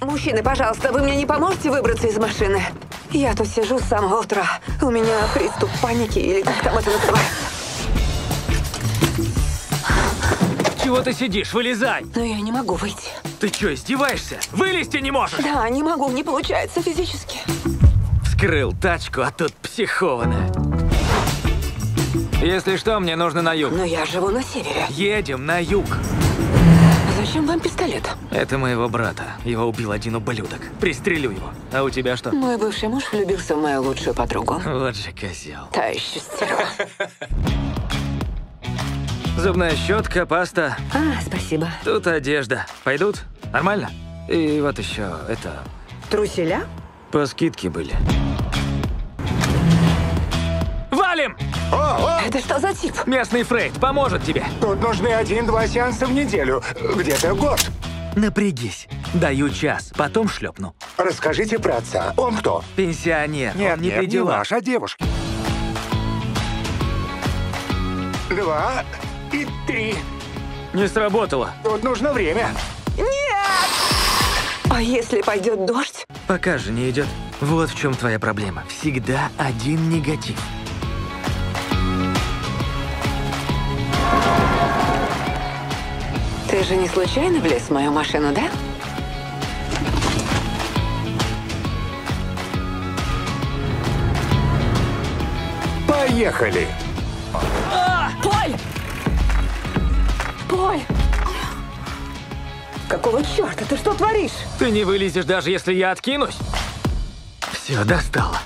Мужчины, пожалуйста, вы мне не поможете выбраться из машины? Я тут сижу с самого утра. У меня приступ паники, или как там это называется. Чего ты сидишь? Вылезай! Но я не могу выйти. Ты что, издеваешься? Вылезти не можешь! Да, не могу, не получается физически. Вскрыл тачку, а тут психованная. Если что, мне нужно на юг. Но я живу на севере. Едем на юг. Зачем вам пистолет? Это моего брата. Его убил один ублюдок. Пристрелю его. А у тебя что? Мой бывший муж влюбился в мою лучшую подругу. Вот же козел. Та еще стерва. Зубная щетка, паста. А, спасибо. Тут одежда. Пойдут? Нормально? И вот еще это... Труселя? По скидке были. Валим! Это что за тип? Местный фрейд поможет тебе. Тут нужны один-два сеанса в неделю. Где-то год. Напрягись. Даю час, потом шлепну. Расскажите про отца. Он кто? Пенсионер. Нет, он не нет, при не ваш, а девушки. Два и три. Не сработало. Тут нужно время. А если пойдет дождь? Пока же не идет. Вот в чем твоя проблема. Всегда один негатив. Ты же не случайно влез в мою машину, да? Поехали. Поль! Поль! Какого черта? Ты что творишь? Ты не вылезешь, даже если я откинусь. Все, достало.